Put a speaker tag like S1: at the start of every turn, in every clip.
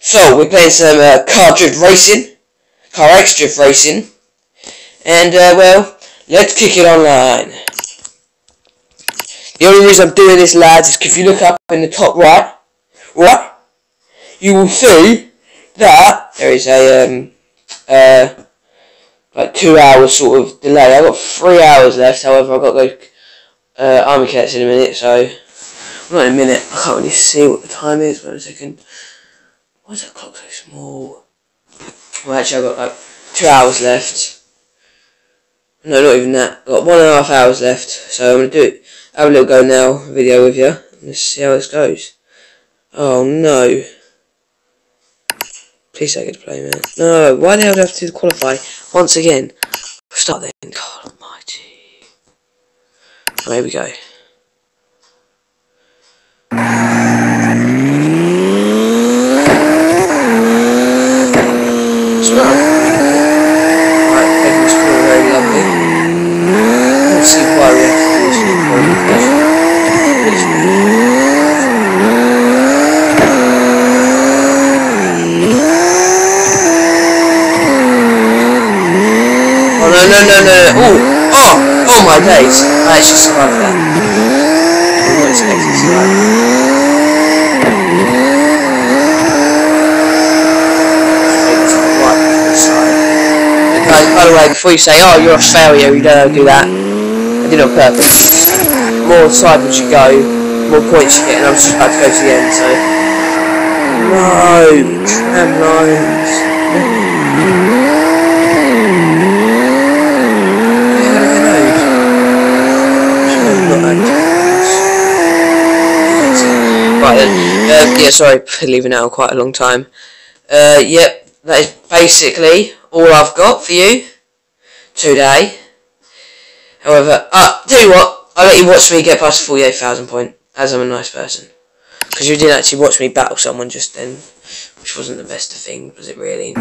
S1: So, we're playing some uh, car drift racing, car X drift racing, and uh, well, let's kick it online. The only reason I'm doing this, lads, is if you look up in the top right, right, you will see that there is a um, uh, like two hours sort of delay. I've got three hours left, however, I've got go uh, army cats in a minute, so not in a minute. I can't really see what the time is. Wait a second. Why is that clock so small? Well, actually, I've got like two hours left. No, not even that. I've got one and a half hours left. So I'm going to do it. Have a little go now video with you. Let's see how this goes. Oh no. Please don't get to play, man. No, why the hell do I have to qualify once again? Start then. God oh, almighty. Oh, here we go. no, no, no, no. Oh, oh, oh my days. I actually survived that. I not expecting to survive. The way, before you say, oh, you're a failure, you don't do that, I did it on purpose. More cycles you go, more points you get, and I'm just about to go to the end, so... No! Tram lines. Right then, um, yeah, sorry for leaving out quite a long time. Uh, yep, that is basically all I've got for you today. However, uh, tell you what, I'll let you watch me get past 48,000 point, as I'm a nice person. Because you didn't actually watch me battle someone just then, which wasn't the best of things, was it really?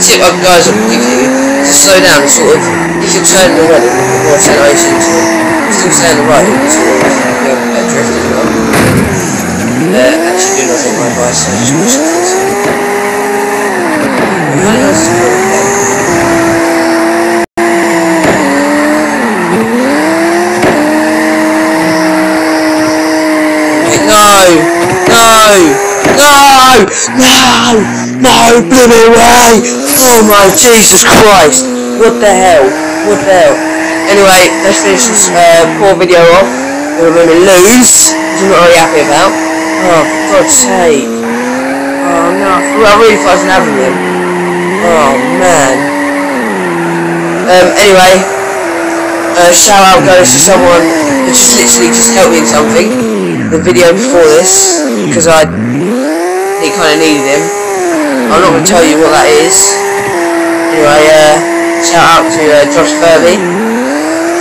S1: Tip up guys give you to slow down sort of if you're turning already or acceleration to still stay on the sort of you have a better drift as well. Uh, actually do not take my advice so just it. No! No! No! No! No! Blooming way! Oh my Jesus Christ! What the hell? What the hell? Anyway, let's finish this uh, poor video off. We're going to lose, which I'm not really happy about. Oh, for God's sake. Oh no, I really thought I was having. Oh man. Um, anyway, uh, shout out goes to someone who just literally just helped me in something. The video before this, because I he kind of needed him. I'm not going to tell you what that is. Anyway, uh, shout out to uh, Josh Furby.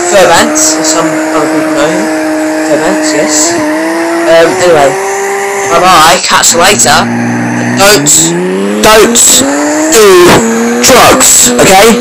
S1: Furbants, as some other people know him. Furbants, yes. Um, anyway, bye-bye, catch you later. Don't, don't do drugs, okay?